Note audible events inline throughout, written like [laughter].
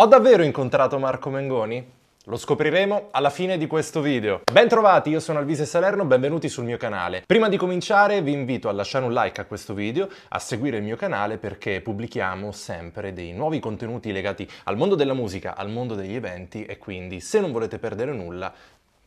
Ho davvero incontrato Marco Mengoni? Lo scopriremo alla fine di questo video. Bentrovati, io sono Alvise Salerno, benvenuti sul mio canale. Prima di cominciare vi invito a lasciare un like a questo video, a seguire il mio canale perché pubblichiamo sempre dei nuovi contenuti legati al mondo della musica, al mondo degli eventi e quindi se non volete perdere nulla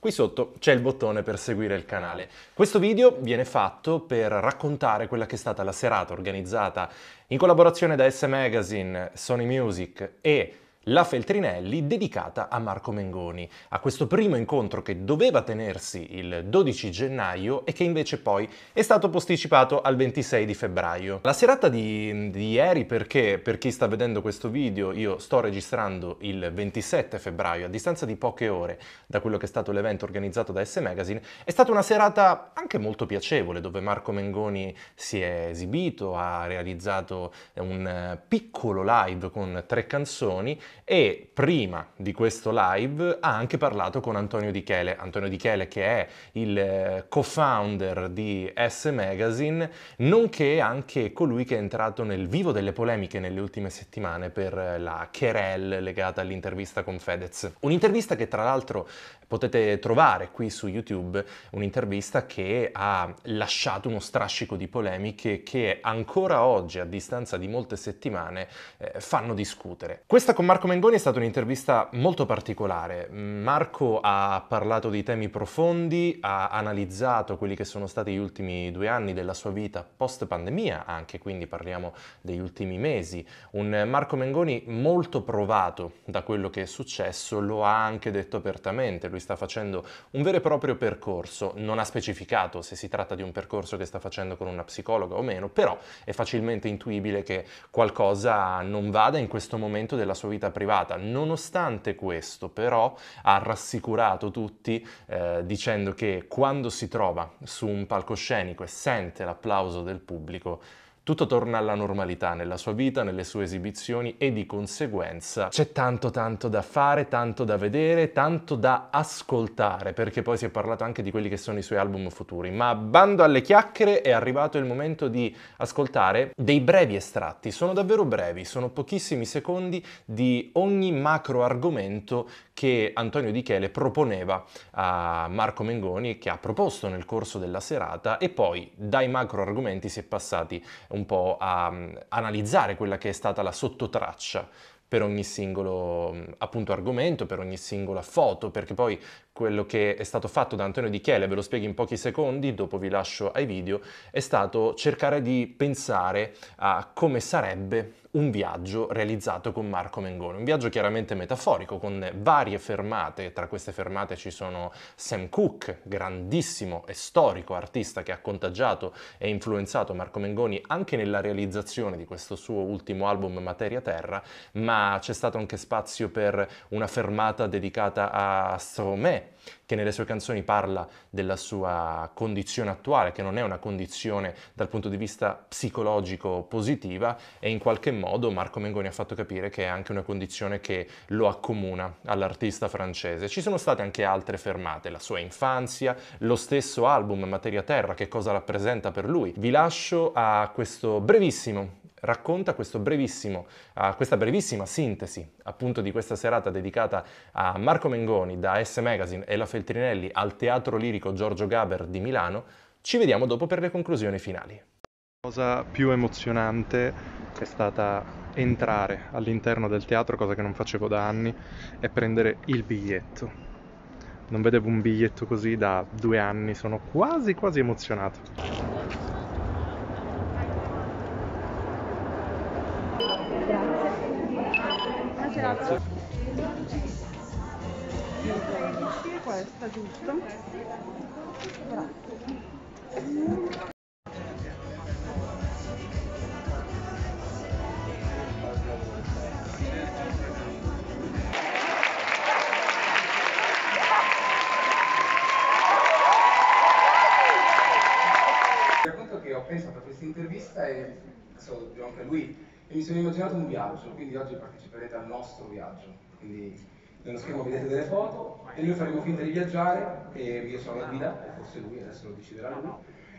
Qui sotto c'è il bottone per seguire il canale. Questo video viene fatto per raccontare quella che è stata la serata organizzata in collaborazione da S Magazine, Sony Music e la Feltrinelli dedicata a Marco Mengoni, a questo primo incontro che doveva tenersi il 12 gennaio e che invece poi è stato posticipato al 26 di febbraio. La serata di, di ieri, perché per chi sta vedendo questo video io sto registrando il 27 febbraio, a distanza di poche ore da quello che è stato l'evento organizzato da S Magazine, è stata una serata anche molto piacevole dove Marco Mengoni si è esibito, ha realizzato un piccolo live con tre canzoni e prima di questo live ha anche parlato con Antonio Di Chele, Antonio Di Chele che è il eh, co-founder di S Magazine, nonché anche colui che è entrato nel vivo delle polemiche nelle ultime settimane per la querelle legata all'intervista con Fedez. Un'intervista che tra l'altro potete trovare qui su YouTube, un'intervista che ha lasciato uno strascico di polemiche che ancora oggi, a distanza di molte settimane, eh, fanno discutere. Questa con Marco Mengoni è stata un'intervista molto particolare. Marco ha parlato di temi profondi, ha analizzato quelli che sono stati gli ultimi due anni della sua vita post pandemia, anche quindi parliamo degli ultimi mesi. Un Marco Mengoni molto provato da quello che è successo, lo ha anche detto apertamente. Lui sta facendo un vero e proprio percorso, non ha specificato se si tratta di un percorso che sta facendo con una psicologa o meno, però è facilmente intuibile che qualcosa non vada in questo momento della sua vita privata. Nonostante questo, però, ha rassicurato tutti eh, dicendo che quando si trova su un palcoscenico e sente l'applauso del pubblico, tutto torna alla normalità nella sua vita, nelle sue esibizioni e di conseguenza c'è tanto tanto da fare, tanto da vedere, tanto da ascoltare, perché poi si è parlato anche di quelli che sono i suoi album futuri. Ma bando alle chiacchiere, è arrivato il momento di ascoltare dei brevi estratti, sono davvero brevi, sono pochissimi secondi di ogni macro argomento che Antonio Di Chele proponeva a Marco Mengoni, che ha proposto nel corso della serata e poi dai macro argomenti si è passati un po' a um, analizzare quella che è stata la sottotraccia per ogni singolo appunto argomento, per ogni singola foto, perché poi quello che è stato fatto da Antonio Di Chele, ve lo spiego in pochi secondi, dopo vi lascio ai video, è stato cercare di pensare a come sarebbe un viaggio realizzato con Marco Mengoni, un viaggio chiaramente metaforico con varie fermate, tra queste fermate ci sono Sam Cooke, grandissimo e storico artista che ha contagiato e influenzato Marco Mengoni anche nella realizzazione di questo suo ultimo album Materia Terra, ma c'è stato anche spazio per una fermata dedicata a Stromae, che nelle sue canzoni parla della sua condizione attuale, che non è una condizione dal punto di vista psicologico positiva e in qualche modo Marco Mengoni ha fatto capire che è anche una condizione che lo accomuna all'artista francese. Ci sono state anche altre fermate, la sua infanzia, lo stesso album Materia Terra, che cosa rappresenta per lui. Vi lascio a questo brevissimo racconta brevissimo, uh, questa brevissima sintesi appunto di questa serata dedicata a Marco Mengoni da S Magazine e la Feltrinelli al Teatro Lirico Giorgio Gaber di Milano. Ci vediamo dopo per le conclusioni finali. La cosa più emozionante è stata entrare all'interno del teatro, cosa che non facevo da anni, e prendere il biglietto. Non vedevo un biglietto così da due anni, sono quasi quasi emozionato. Grazie. Questa, giusto? Racconto immaginato un viaggio, quindi oggi parteciperete al nostro viaggio. Quindi nello schermo vedete delle foto e noi faremo finta di viaggiare e io sono la guida, forse lui adesso lo deciderà lui.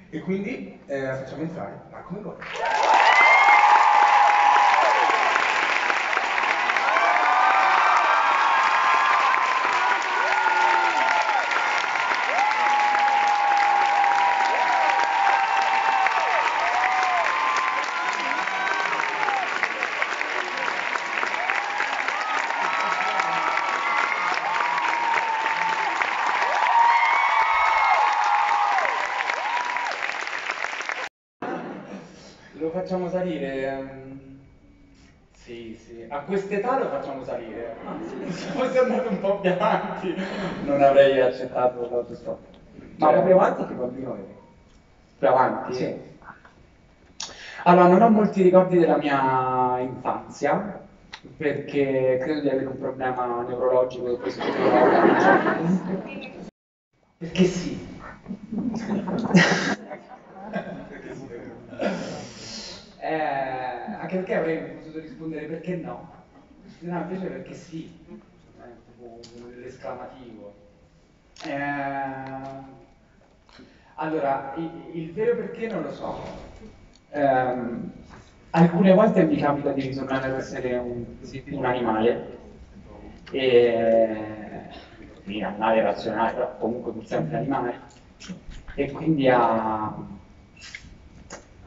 E quindi eh, facciamo entrare Marco Mengoni. Facciamo salire. Sì, sì, a quest'età lo facciamo salire. Se fosse andato un po' più avanti, non avrei accettato l'autostop. Ma Cioè- più avanti che bambino eri? Più avanti? Sì. Allora, non ho molti ricordi della mia infanzia, perché credo di avere un problema neurologico che poi [laughs] si scopriva a un certo punto. Perché sì. Eh, anche perché avrei potuto rispondere perché no. No, invece perché sì. Eh, l'esclamativo. Eh, allora, il, il vero perché non lo so. Ehm, alcune volte mi capita di ritornare ad essere un, un animale. E, quindi animale razionale, però comunque pur sempre animale. E quindi a,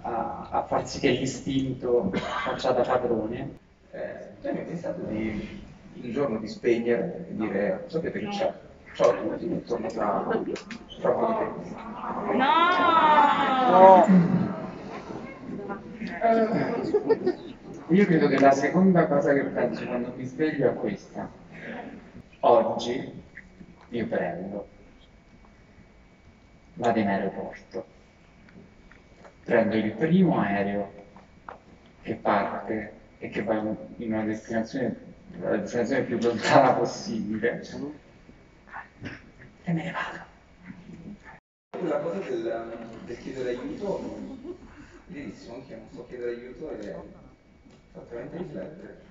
a, a far sì che l'istinto faccia da padrone. Eh, tu hai mai pensato di un giorno di spegnere e dire sapete che c'è? Ciao tutti, torno tra, tra un po' di tempo. Io credo che la seconda cosa che penso quando mi sveglio è questa. Oggi io prendo, vado in aeroporto, prendo il primo aereo che parte e che va in una destinazione, la destinazione più lontana possibile e me ne vado. La cosa del, del chiedere aiuto, benissimo, anche io non so chiedere aiuto e fa veramente riflettere.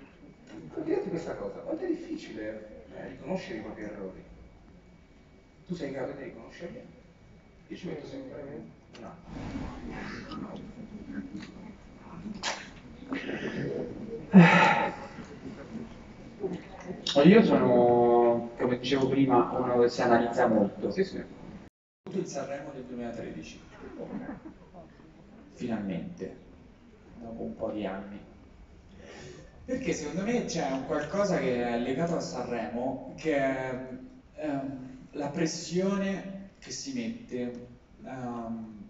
Devo dirti questa cosa, quanto è difficile eh, riconoscere i propri errori. Tu sei in grado di riconoscerli? Io ci metto sempre attimo. Io sono, come dicevo prima, uno che si analizza molto. Sì, sì. il Sanremo del 2013, finalmente, dopo un po' di anni. Perché secondo me c'è un qualcosa che è legato a Sanremo, che è ehm, la pressione che si mette ehm,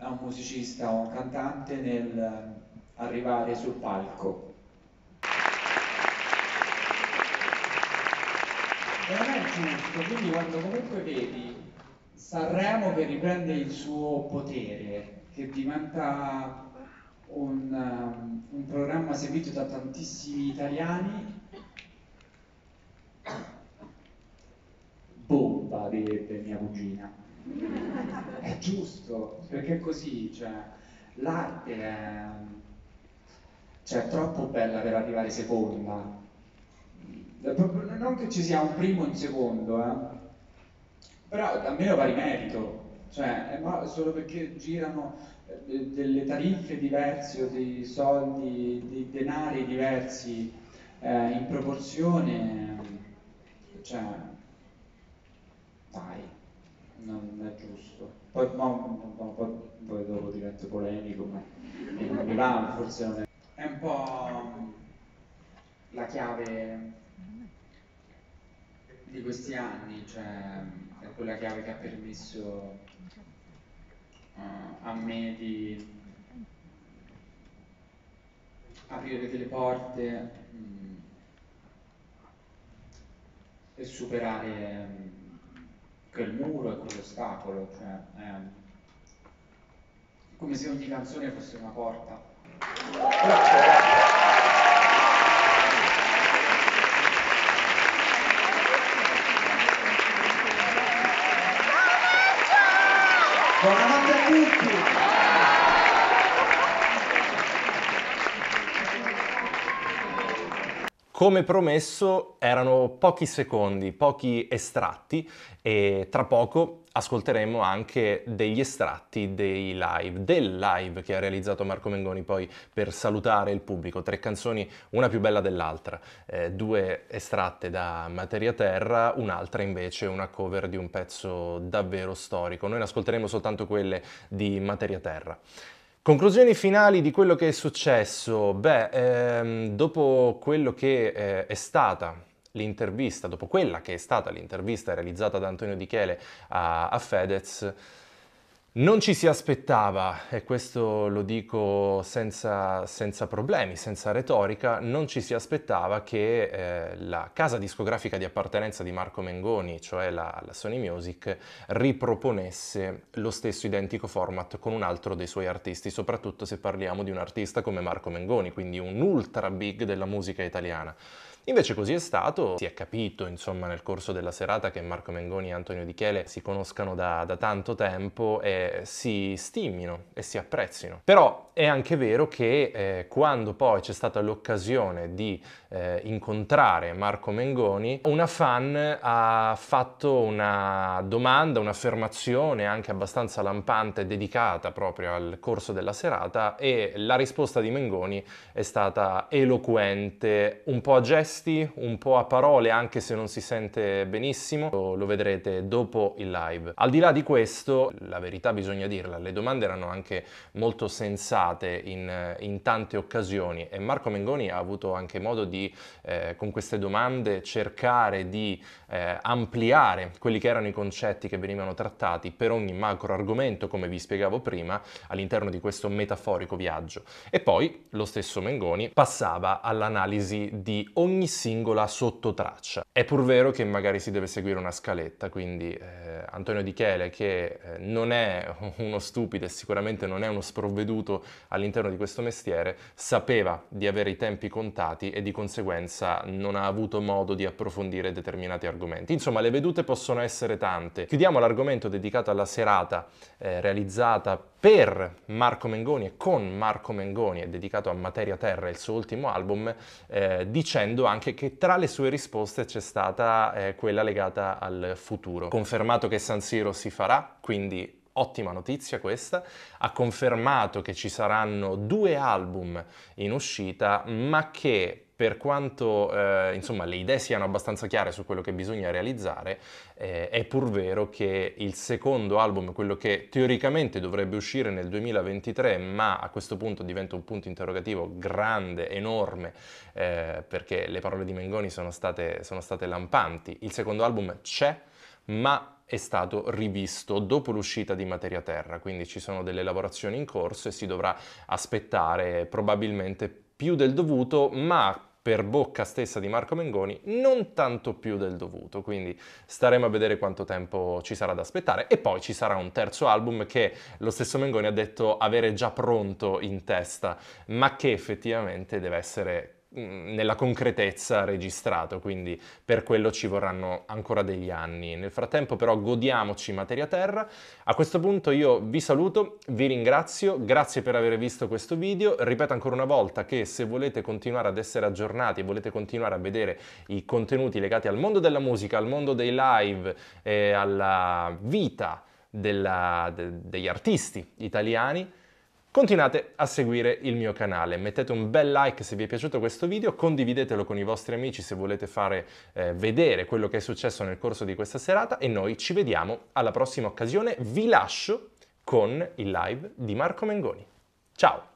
a un musicista o a un cantante nel arrivare sul palco. E non è giusto, quindi quando comunque vedi Sanremo che riprende il suo potere, che diventa un, um, un programma seguito da tantissimi italiani, bomba, direbbe mia cugina. È giusto, perché così, cioè, l'arte è, cioè, troppo bella per arrivare seconda. Non che ci sia un primo e un secondo, eh. Però almeno pari merito, cioè, ma solo perché girano eh, de- delle tariffe diverse o dei soldi, dei denari diversi eh, in proporzione, cioè, dai, non è giusto. Poi, mo- mo- poi, poi dopo divento polemico, ma va, forse non è. È un po' la chiave di questi anni, cioè è quella chiave che ha permesso eh, a me di aprire delle porte mm, e superare mm, quel muro e quell'ostacolo, cioè è come se ogni canzone fosse una porta. Buonanotte a tutti! Come promesso erano pochi secondi, pochi estratti e tra poco ascolteremo anche degli estratti dei live, del live che ha realizzato Marco Mengoni poi per salutare il pubblico. Tre canzoni, una più bella dell'altra, eh, due estratte da Materia Terra, un'altra invece una cover di un pezzo davvero storico. Noi ne ascolteremo soltanto quelle di Materia Terra. Conclusioni finali di quello che è successo? Beh, ehm, dopo quello che eh, è stata l'intervista, dopo quella che è stata l'intervista realizzata da Antonio Di Chele a, a Fedez, Non ci si aspettava, e questo lo dico senza, senza, problemi, senza retorica, non ci si aspettava che eh, la casa discografica di appartenenza di Marco Mengoni, cioè la, la, Sony Music, riproponesse lo stesso identico format con un altro dei suoi artisti, soprattutto se parliamo di un artista come Marco Mengoni, quindi un ultra big della musica italiana. Invece così è stato, si è capito insomma nel corso della serata che Marco Mengoni e Antonio Di Chele si conoscano da, da tanto tempo e si stimino e si apprezzino. Però è anche vero che eh, quando poi c'è stata l'occasione di eh, incontrare Marco Mengoni, una fan ha fatto una domanda, un'affermazione anche abbastanza lampante dedicata proprio al corso della serata e la risposta di Mengoni è stata eloquente, un po' a gesti, un po' a parole, anche se non si sente benissimo, lo, lo vedrete dopo il live. Al di là di questo, la verità bisogna dirla, le domande erano anche molto sensate in, in tante occasioni e Marco Mengoni ha avuto anche modo di, eh, con queste domande, cercare di eh, ampliare quelli che erano i concetti che venivano trattati per ogni macro argomento, come vi spiegavo prima, all'interno di questo metaforico viaggio. E poi lo stesso Mengoni passava all'analisi di ogni ogni singola sottotraccia. È pur vero che magari si deve seguire una scaletta, quindi eh, Antonio Di Chele, che eh, non è uno stupido e sicuramente non è uno sprovveduto all'interno di questo mestiere, sapeva di avere i tempi contati e di conseguenza non ha avuto modo di approfondire determinati argomenti. Insomma, le vedute possono essere tante. Chiudiamo l'argomento dedicato alla serata eh, realizzata per Marco Mengoni e con Marco Mengoni, è dedicato a Materia Terra, il suo ultimo album, eh, dicendo anche che tra le sue risposte c'è stata eh, quella legata al futuro. Confermato che San Siro si farà, quindi ottima notizia questa, ha confermato che ci saranno due album in uscita, ma che per quanto eh, insomma, le idee siano abbastanza chiare su quello che bisogna realizzare, eh, è pur vero che il secondo album, quello che teoricamente dovrebbe uscire nel 2023, ma a questo punto diventa un punto interrogativo grande, enorme, eh, perché le parole di Mengoni sono state, sono state lampanti. Il secondo album c'è, ma è stato rivisto dopo l'uscita di Materia Terra, quindi ci sono delle lavorazioni in corso e si dovrà aspettare probabilmente più del dovuto, ma per bocca stessa di Marco Mengoni, non tanto più del dovuto, quindi staremo a vedere quanto tempo ci sarà da aspettare. E poi ci sarà un terzo album che lo stesso Mengoni ha detto avere già pronto in testa, ma che effettivamente deve essere nella concretezza registrato, quindi per quello ci vorranno ancora degli anni. Nel frattempo però godiamoci Materia Terra. A questo punto io vi saluto, vi ringrazio, grazie per aver visto questo video. Ripeto ancora una volta che se volete continuare ad essere aggiornati e volete continuare a vedere i contenuti legati al mondo della musica, al mondo dei live e alla vita della, de, degli artisti italiani, Continuate a seguire il mio canale, mettete un bel like se vi è piaciuto questo video, condividetelo con i vostri amici se volete fare eh, vedere quello che è successo nel corso di questa serata e noi ci vediamo alla prossima occasione. Vi lascio con il live di Marco Mengoni. Ciao!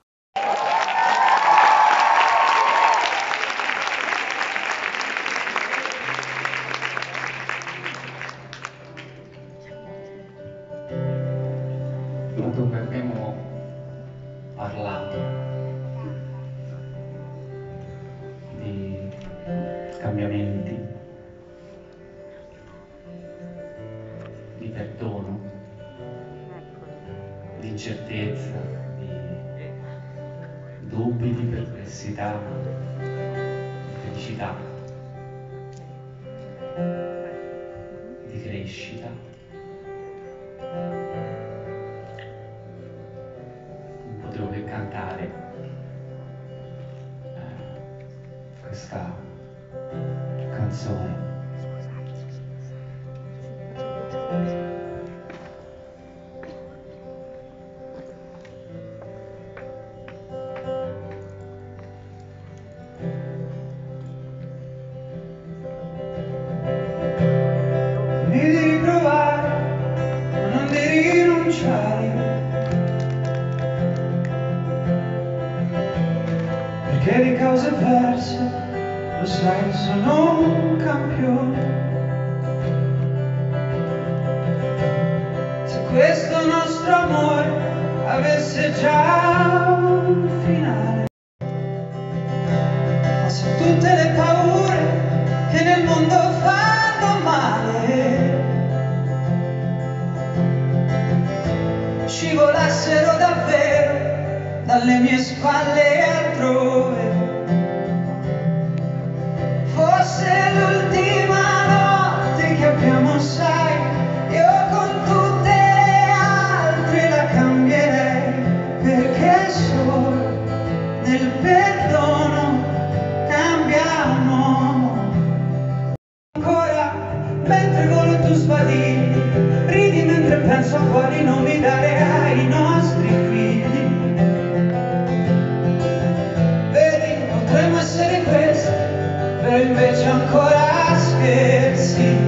Dubbi, di perplessità, di felicità, di crescita. Che di cose perse lo sai sono un campione questo nostro amore avesse già mie spalle altrove, fosse l'ultima notte che abbiamo, sai, io con tutte le altre la cambierei, perché solo nel perdono cambiamo. Ancora, mentre volo tu sbadigli, ridi mentre penso a quali nomi dare ai invece ancora scherzi.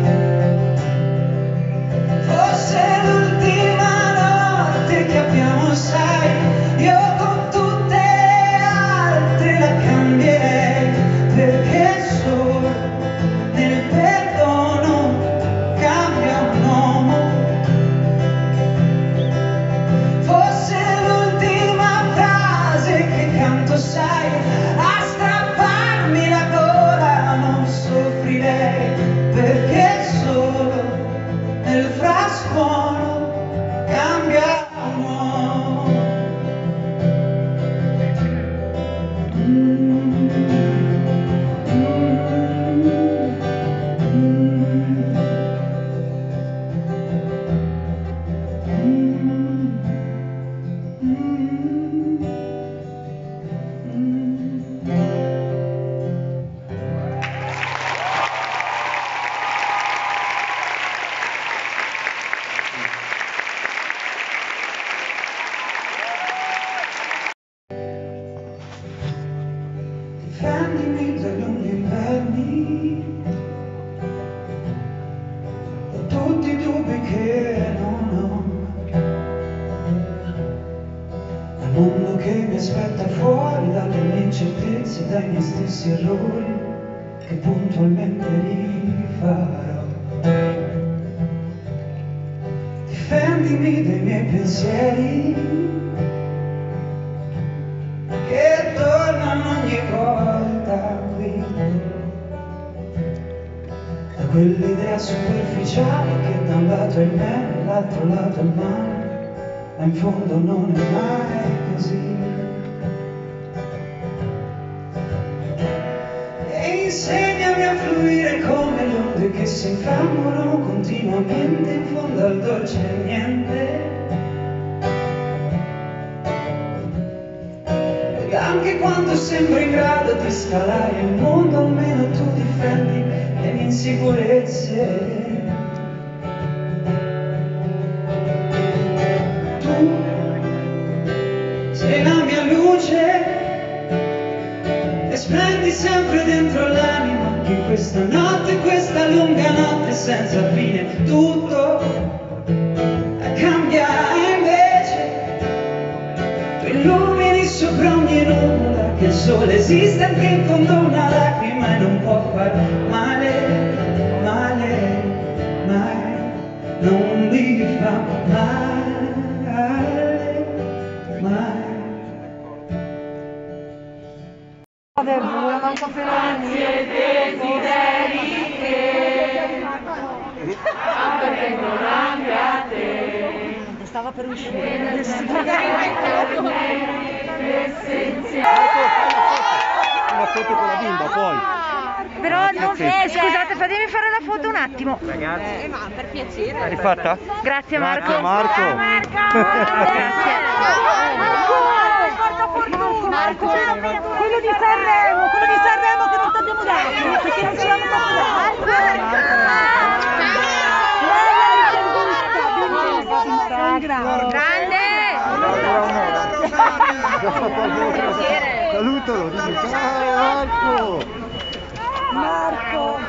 Tutti i dubbi che non ho. Dal mondo che mi aspetta fuori dalle mie incertezze dai miei stessi errori che puntualmente rifarò. Difendimi dai miei pensieri quell'idea superficiale che da un lato è me e dall'altro lato è male ma in fondo non è mai così. E insegnami a fluire come le onde che si infiammano continuamente in fondo al dolce niente. Ed anche quando sembro in grado di scalare il mondo, almeno tu difendi insicurezze. Tu sei la mia luce e splendi sempre dentro l'anima che questa notte, questa lunga notte senza fine, tutto cambia invece tu illumini sopra ogni nuvola che il sole esiste anche in fondo una lacrima e non può far male, Stava per uscire. Una foto con la bimba poi. Però non... Eh, scusate, fatemi fare la foto un attimo. Ragazzi. ma per piacere. L'hai rifatta? Grazie Marco. Grazie Marco. Grazie. Marco, quello di Sanremo, quello di Sanremo che non ti abbiamo dato, perché non ce l'abbiamo dato. Grande! Salutalo, ciao Marco! Marco,